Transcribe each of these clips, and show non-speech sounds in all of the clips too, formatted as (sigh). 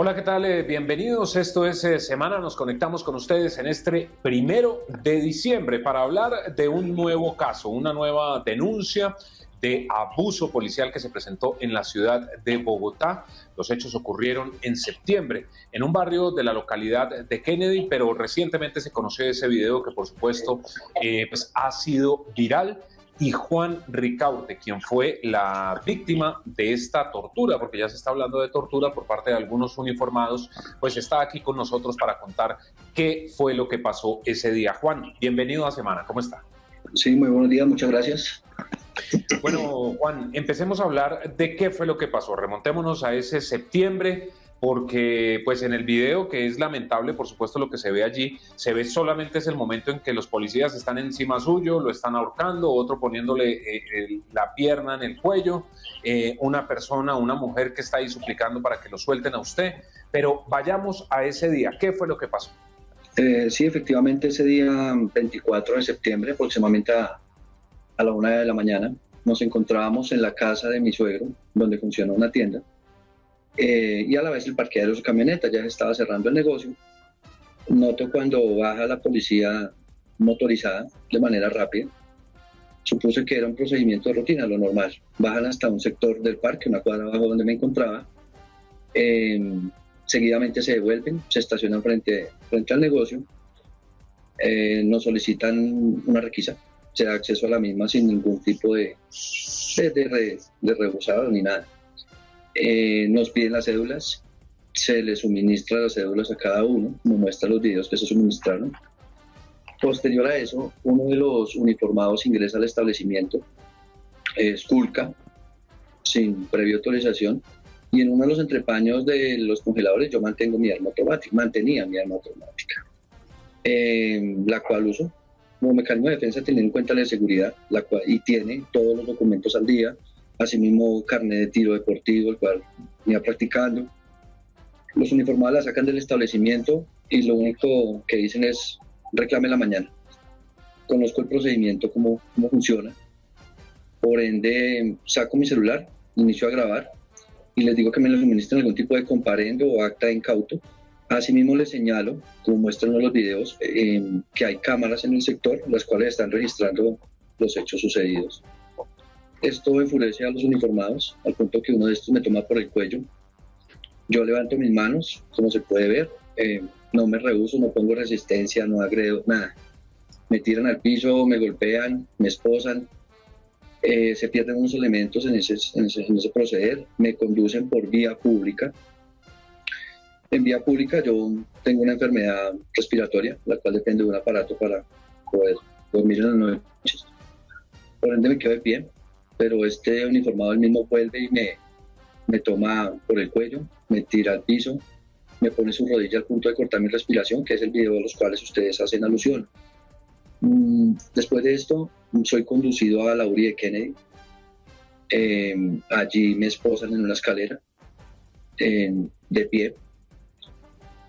Hola, ¿qué tal? Eh, bienvenidos. Esto es eh, Semana. Nos conectamos con ustedes en este primero de diciembre para hablar de un nuevo caso, una nueva denuncia de abuso policial que se presentó en la ciudad de Bogotá. Los hechos ocurrieron en septiembre en un barrio de la localidad de Kennedy, pero recientemente se conoció ese video que por supuesto eh, pues, ha sido viral y Juan Ricaurte, quien fue la víctima de esta tortura, porque ya se está hablando de tortura por parte de algunos uniformados, pues está aquí con nosotros para contar qué fue lo que pasó ese día. Juan, bienvenido a Semana, ¿cómo está? Sí, muy buenos días, muchas gracias. Bueno, Juan, empecemos a hablar de qué fue lo que pasó. Remontémonos a ese septiembre porque pues en el video, que es lamentable, por supuesto lo que se ve allí, se ve solamente es el momento en que los policías están encima suyo, lo están ahorcando, otro poniéndole eh, la pierna en el cuello, eh, una persona, una mujer que está ahí suplicando para que lo suelten a usted. Pero vayamos a ese día, ¿qué fue lo que pasó? Eh, sí, efectivamente ese día 24 de septiembre, aproximadamente a, a la una de la mañana, nos encontrábamos en la casa de mi suegro, donde funciona una tienda eh, y a la vez el parqueadero de su camioneta, ya estaba cerrando el negocio. Noto cuando baja la policía motorizada de manera rápida. Supuse que era un procedimiento de rutina, lo normal. Bajan hasta un sector del parque, una cuadra abajo donde me encontraba. Em, seguidamente se devuelven, se estacionan frente, frente al negocio. Eh, nos solicitan una requisa, se da acceso a la misma sin ningún tipo de, de, de, de rebusado ni nada eh, nos piden las cédulas, se les suministra las cédulas a cada uno, como muestra los videos que se suministraron. Posterior a eso, uno de los uniformados ingresa al establecimiento, esculca, sin previa autorización, y en uno de los entrepaños de los congeladores yo mantengo mi arma automática, mantenía mi arma automática, eh, la cual uso como mecanismo de defensa teniendo en cuenta la seguridad, la cual, y tiene todos los documentos al día, asimismo carnet de tiro deportivo, el cual iba practicando. Los uniformados la sacan del establecimiento y lo único que dicen es reclame la mañana. Conozco el procedimiento, cómo, cómo funciona. Por ende, saco mi celular, inicio a grabar y les digo que me lo suministren algún tipo de comparendo o acta de incauto. Asimismo les señalo, como muestran los videos, eh, que hay cámaras en el sector, las cuales están registrando los hechos sucedidos. Esto enfurece a los uniformados, al punto que uno de estos me toma por el cuello. Yo levanto mis manos, como se puede ver, eh, no me rehuso, no pongo resistencia, no agredo, nada. Me tiran al piso, me golpean, me esposan, eh, se pierden unos elementos en ese, en, ese, proceder, me conducen por vía pública. En vía pública yo tengo una enfermedad respiratoria, la cual depende de un aparato para poder dormir en las noches. Por ende me quedo de pie, pero este uniformado el mismo vuelve y me, me toma por el cuello, me tira al piso, me pone su rodilla al punto de cortar mi respiración, que es el video de los cuales ustedes hacen alusión. Mm, después de esto, soy conducido a la URI de Kennedy. Em, allí me esposan en una escalera, de pie.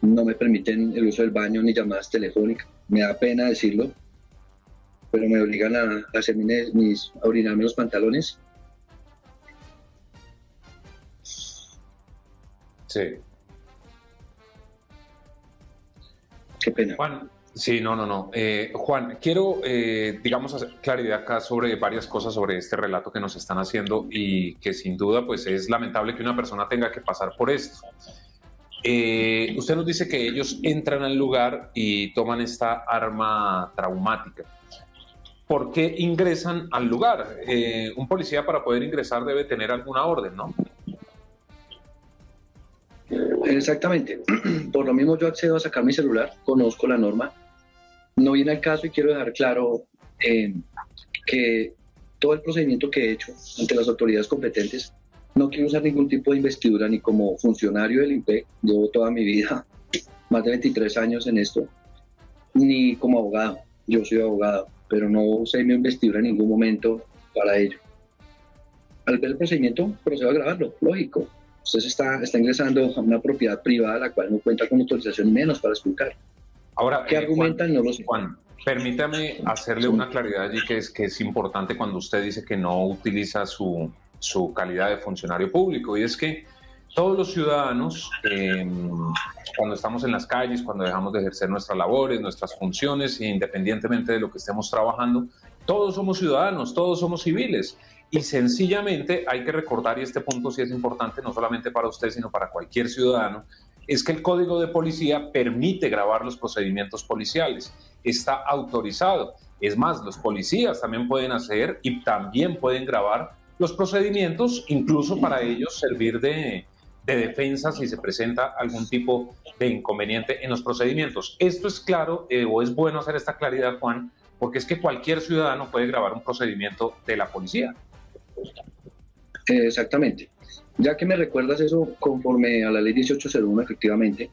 No me permiten el uso del baño ni llamadas telefónicas. Me da pena decirlo, pero me obligan a, hacer mis, a orinarme los pantalones. Sí. Qué pena. Juan, sí, no, no, no. Eh, Juan, quiero, eh, digamos, hacer claridad acá sobre varias cosas sobre este relato que nos están haciendo y que sin duda, pues es lamentable que una persona tenga que pasar por esto. Eh, usted nos dice que ellos entran al lugar y toman esta arma traumática. ¿Por qué ingresan al lugar? Eh, un policía para poder ingresar debe tener alguna orden, ¿no? Exactamente. (clears throat) Por lo mismo yo accedo a sacar mi celular, conozco la norma. No viene al caso y quiero dejar claro eh, que todo el procedimiento que he hecho ante las autoridades competentes, no quiero usar ningún tipo de investidura ni como funcionario del INPE, llevo toda mi vida, (laughs) más de 23 años en esto, ni como abogado, yo soy abogado pero no usé mi investidura en ningún momento para ello. Al ver el procedimiento, procedo a grabarlo, lógico. Usted está, está ingresando a una propiedad privada la cual no cuenta con autorización menos para explicar. Ahora, ¿qué eh, argumentan? no lo sé. Juan, permítame hacerle una claridad allí que es, que es importante cuando usted dice que no utiliza su, su calidad de funcionario público y es que todos los ciudadanos, em, cuando estamos en las calles, cuando dejamos de ejercer nuestras labores, nuestras funciones, independientemente de lo que estemos trabajando, todos somos ciudadanos, todos somos civiles. Y sencillamente hay que recordar, y este punto sí es importante, no solamente para usted, sino para cualquier ciudadano, es que el código de policía permite grabar los procedimientos policiales, está autorizado. Es más, los policías también pueden hacer y también pueden grabar los procedimientos, incluso para ellos servir de, defensa si se presenta algún tipo de inconveniente en los procedimientos. Esto es claro eh, o es bueno hacer esta claridad, Juan, porque es que cualquier ciudadano puede grabar un procedimiento de la policía. Exactamente. Ya que me recuerdas eso conforme a la ley 1801, efectivamente,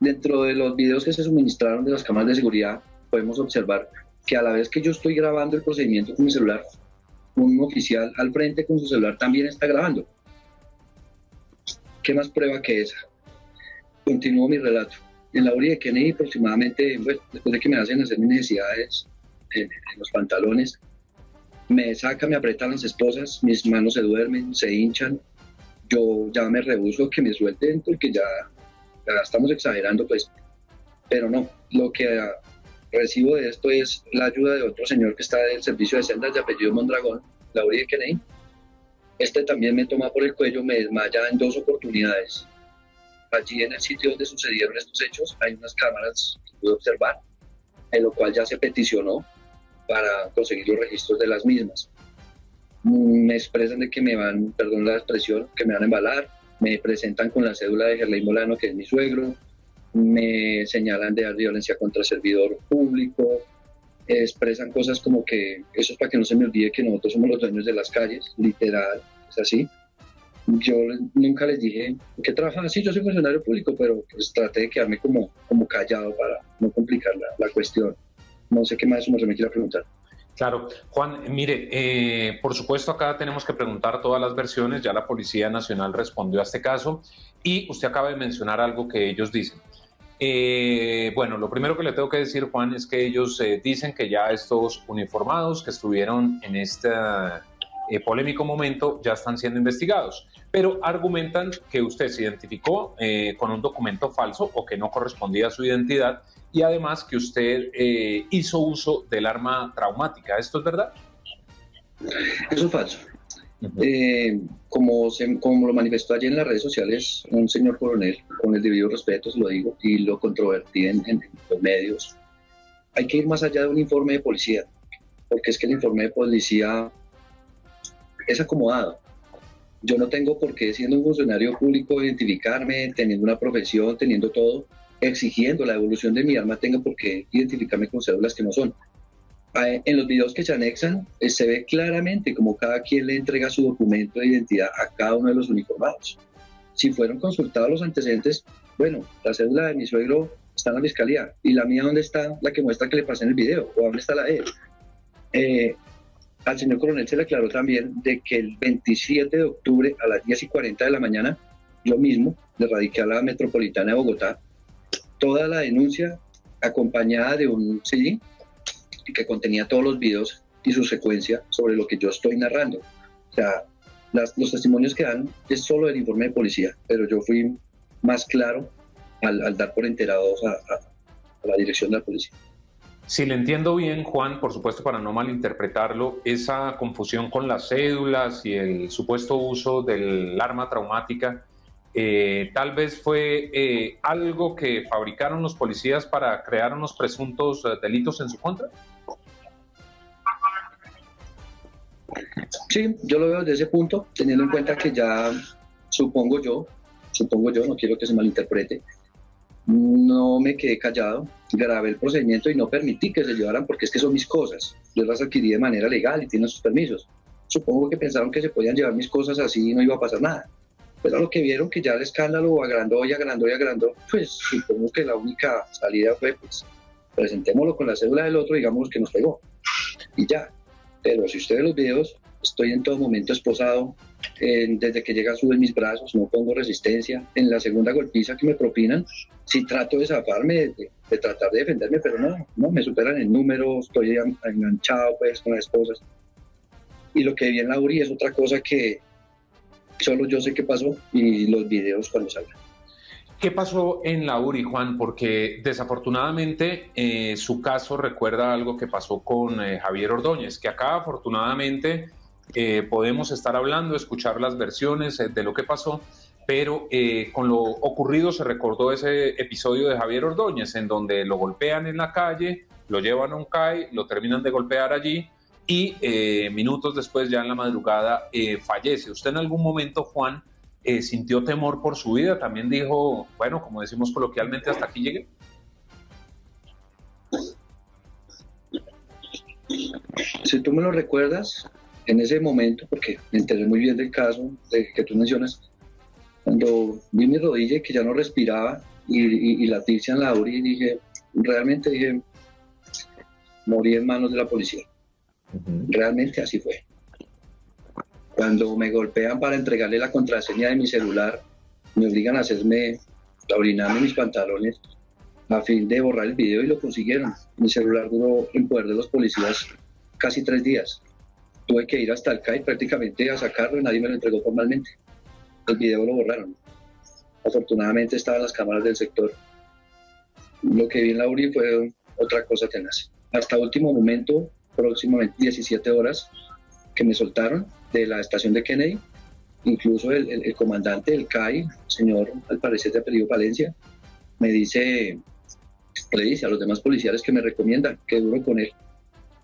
dentro de los videos que se suministraron de las cámaras de seguridad, podemos observar que a la vez que yo estoy grabando el procedimiento con mi celular, un oficial al frente con su celular también está grabando. ¿Qué más prueba que esa? Continúo mi relato. En la orilla de Kennedy, aproximadamente, después de que me hacen hacer mis necesidades en, los pantalones, me saca, me apretan las esposas, mis manos se duermen, se hinchan. Yo ya me rehuso que me suelten porque ya, ya estamos exagerando, pues. Pero no, lo que recibo de esto es la ayuda de otro señor que está del servicio de sendas de apellido Mondragón, Laurie Kennedy. Este también me toma por el cuello, me desmaya en dos oportunidades. Allí en el sitio donde sucedieron estos hechos hay unas cámaras que pude observar, en lo cual ya se peticionó para conseguir los registros de las mismas. Me expresan de que me van, perdón la expresión, que me van a embalar, me presentan con la cédula de Gerley Molano, que es mi suegro, me señalan de violencia contra el servidor público, expresan cosas como que eso es para que no se me olvide que nosotros somos los dueños de las calles, literal, es así. Yo nunca les dije que trabajan así, yo soy funcionario público, pero pues traté de quedarme como, como callado para no complicar la, cuestión. No sé qué más se me quiera preguntar. Claro, Juan, mire, eh, por supuesto acá tenemos que preguntar todas las versiones, ya la Policía Nacional respondió a este caso y usted acaba de mencionar algo que ellos dicen. Eh, bueno, lo primero que le tengo que decir, Juan, es que ellos eh, dicen que ya estos uniformados que estuvieron en este eh, polémico momento ya están siendo investigados, pero argumentan que usted se identificó con un documento falso o que no correspondía a su identidad y además que usted hizo uso del arma traumática. ¿Esto es verdad? Eso es falso. Eh, como, como lo manifestó ayer en las redes sociales un señor coronel, con el debido respeto se lo digo, y lo controvertí en, los medios, hay que ir más allá de un informe de policía, porque es que el informe de policía es acomodado. Yo no tengo por qué, siendo un funcionario público, identificarme, teniendo una profesión, teniendo todo, exigiendo la devolución de mi arma, tengo por qué identificarme con cédulas que no son. En los videos que se anexan eh, se ve claramente cómo cada quien le entrega su documento de identidad a cada uno de los uniformados. Si fueron consultados los antecedentes, bueno, la cédula de mi suegro está en la fiscalía y la mía dónde está la que muestra que le pasé en el video o dónde está la de él. Eh, al señor coronel se le aclaró también de que el 27 de octubre a las 10 y 40 de la mañana, yo mismo le radiqué a la metropolitana de Bogotá toda la denuncia acompañada de un CD que contenía todos los videos y su secuencia sobre lo que yo estoy narrando. O sea, los testimonios que dan es solo el informe de policía, pero yo fui más claro al, dar por enterados a, a, la dirección de la policía. Si le entiendo bien, Juan, por supuesto para no malinterpretarlo, esa confusión con las cédulas y el supuesto uso del arma traumática, eh, tal vez fue eh, algo que fabricaron los policías para crear unos presuntos eh, delitos en su contra. Sí, yo lo veo desde ese punto, teniendo en cuenta que ya supongo yo, supongo yo, no quiero que se malinterprete, no me quedé callado, grabé el procedimiento y no permití que se llevaran porque es que son mis cosas. Yo las adquirí de manera legal y tienen sus permisos. Supongo que pensaron que se podían llevar mis cosas así y no iba a pasar nada. Pero lo que vieron que ya el escándalo agrandó y agrandó y agrandó, pues supongo que la única salida fue, pues, presentémoslo con la cédula del otro, digamos que nos pegó. Y ya, pero si ustedes los videos, estoy en todo momento esposado, desde que llega sube mis brazos, no pongo resistencia. En la segunda golpiza que me propinan, sí trato de zafarme, de, tratar de defenderme, pero no, no, me superan en número, estoy enganchado pues con las esposas. Y lo que vi en la URI es otra cosa que, Solo yo sé qué pasó y los videos cuando salgan. ¿Qué pasó en la URI, Juan? Porque desafortunadamente eh, su caso recuerda algo que pasó con eh, Javier Ordóñez, que acá afortunadamente eh, podemos estar hablando, escuchar las versiones de lo que pasó, pero con lo ocurrido se recordó ese episodio de Javier Ordóñez, en donde lo golpean en la calle, lo llevan a un CAI, lo terminan de golpear allí y minutos después, ya en la madrugada, fallece. ¿Usted en algún momento, Juan, eh, sintió temor por su vida, también dijo, bueno, como decimos coloquialmente, hasta aquí llegué. Si tú me lo recuerdas, en ese momento, porque me enteré muy bien del caso que tú mencionas, cuando vi mi rodilla y que ya no respiraba y, la ticia en la y dije, realmente dije, morí en manos de la policía. Realmente así fue. Cuando me golpean para entregarle la contraseña de mi celular, me obligan a hacerme, a orinarme mis pantalones a fin de borrar el video y lo consiguieron. Mi celular duró en poder de los policías casi tres días. Tuve que ir hasta el CAI prácticamente a sacarlo y nadie me lo entregó formalmente. El video lo borraron. Afortunadamente estaban las cámaras del sector. Lo que vi en la URI fue otra cosa tenaz. Hasta último momento, próximamente 17 horas, que me soltaron de la estación de Kennedy. Incluso el, comandante del CAI, señor, al parecer de apellido Valencia, me dice, le dice a los demás policías que me recomiendan que duro con él.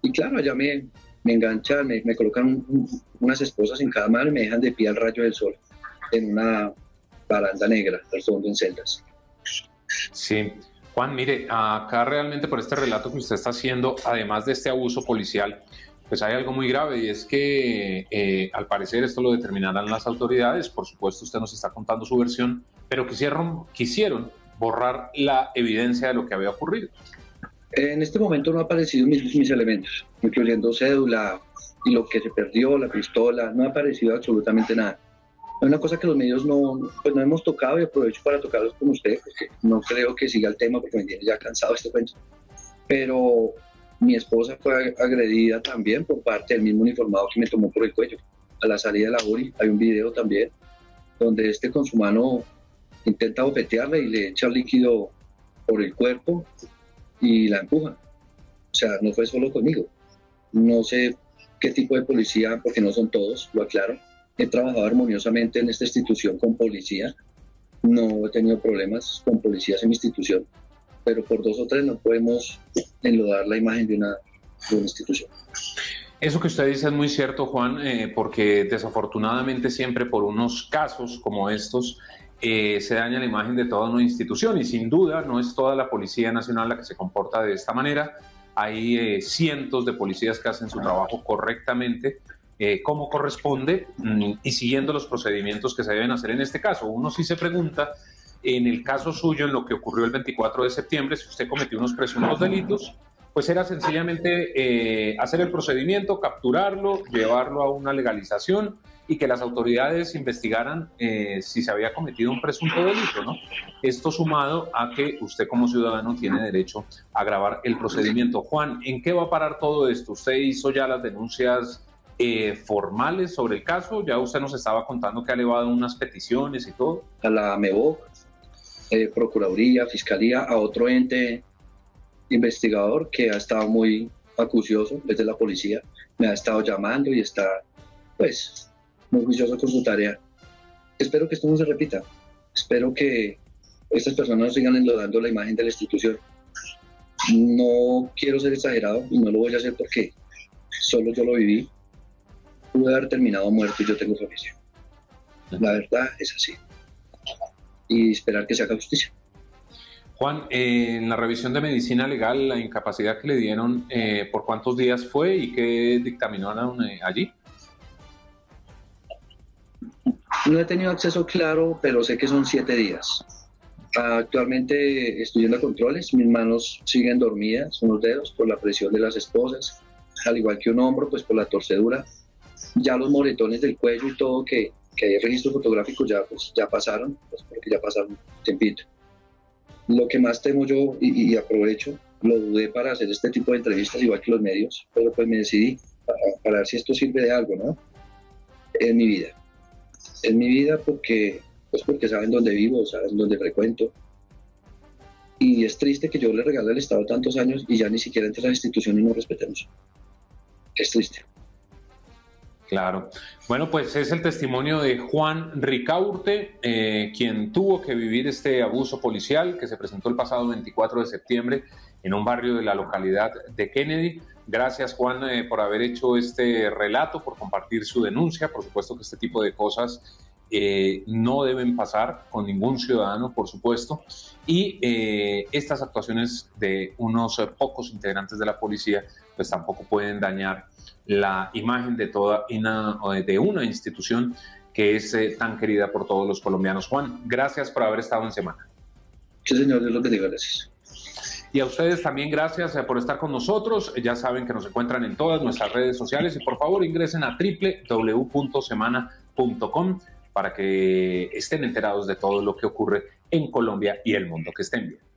Y claro, allá me, me enganchan, me, colocan unas esposas en cada mano y me dejan de pie al rayo del sol en una baranda negra, al fondo en celdas. Sí. Juan, mire, acá realmente por este relato que usted está haciendo, además de este abuso policial, pues hay algo muy grave y es que eh, al parecer esto lo determinarán las autoridades, por supuesto usted nos está contando su versión, pero quisieron, quisieron borrar la evidencia de lo que había ocurrido. En este momento no han aparecido mis, mis elementos, incluyendo cédula y lo que se perdió, la pistola, no ha aparecido absolutamente nada. Es una cosa que los medios no, pues no hemos tocado y aprovecho para tocarlos con ustedes, porque no creo que siga el tema porque me tiene ya cansado este cuento. Pero mi esposa fue agredida también por parte del mismo uniformado que me tomó por el cuello. A la salida de la URI hay un video también donde este con su mano intenta bofetearla y le echa líquido por el cuerpo y la empuja. O sea, no fue solo conmigo. No sé qué tipo de policía, porque no son todos, lo aclaro. He trabajado armoniosamente en esta institución con policía. No he tenido problemas con policías en mi institución pero por dos o tres no podemos enlodar la imagen de una, institución. Eso que usted dice es muy cierto, Juan, eh, porque desafortunadamente siempre por unos casos como estos eh, se daña la imagen de toda una institución y sin duda no es toda la Policía Nacional la que se comporta de esta manera. Hay eh, cientos de policías que hacen su trabajo correctamente, como corresponde mm, y siguiendo los procedimientos que se deben hacer en este caso. Uno sí se pregunta en el caso suyo, en lo que ocurrió el 24 de septiembre, si usted cometió unos presuntos delitos, pues era sencillamente eh, hacer el procedimiento, capturarlo, llevarlo a una legalización y que las autoridades investigaran eh, si se había cometido un presunto delito, ¿no? Esto sumado a que usted como ciudadano tiene derecho a grabar el procedimiento. Juan, ¿en qué va a parar todo esto? ¿Usted hizo ya las denuncias eh, formales sobre el caso? Ya usted nos estaba contando que ha elevado unas peticiones y todo. A la MEVOC, eh, Procuraduría, Fiscalía, a otro ente investigador que ha estado muy acucioso desde la policía, me ha estado llamando y está, pues, muy juicioso con su tarea. Espero que esto no se repita. Espero que estas personas sigan enlodando la imagen de la institución. No quiero ser exagerado y no lo voy a hacer porque solo yo lo viví. Pude haber terminado muerto y yo tengo oficio. La verdad es así y esperar que se haga justicia. Juan, en la revisión de medicina legal, la incapacidad que le dieron, eh, ¿por cuántos días fue y qué dictaminaron eh, allí? No he tenido acceso claro, pero sé que son siete días. Actualmente estoy en controles, mis manos siguen dormidas, son los dedos, por la presión de las esposas, al igual que un hombro, pues por la torcedura. Ya los moretones del cuello y todo que que hay registros fotográficos ya, pues, ya pasaron, pues porque ya pasaron tempito. Lo que más temo yo, y, aprovecho, lo dudé para hacer este tipo de entrevistas, igual que los medios, pero pues me decidí para, ver si esto sirve de algo, ¿no? En mi vida. en mi vida porque, pues porque saben dónde vivo, saben dónde frecuento. Y es triste que yo le regale al Estado tantos años y ya ni siquiera entre las instituciones nos respetemos. Es triste. Claro. Bueno, pues es el testimonio de Juan Ricaurte, eh, quien tuvo que vivir este abuso policial que se presentó el pasado 24 de septiembre en un barrio de la localidad de Kennedy. Gracias, Juan, eh, por haber hecho este relato, por compartir su denuncia. Por supuesto que este tipo de cosas eh, no deben pasar con ningún ciudadano, por supuesto. Y estas actuaciones de unos pocos integrantes de la policía, pues tampoco pueden dañar la imagen de toda una, de una institución que es eh, tan querida por todos los colombianos. Juan, gracias por haber estado en semana. Sí, señor, es lo que digo, gracias. Y a ustedes también gracias eh, por estar con nosotros. Ya saben que nos encuentran en todas nuestras redes sociales y por favor ingresen a www.semana.com para que estén enterados de todo lo que ocurre en Colombia y el mundo. Que estén bien.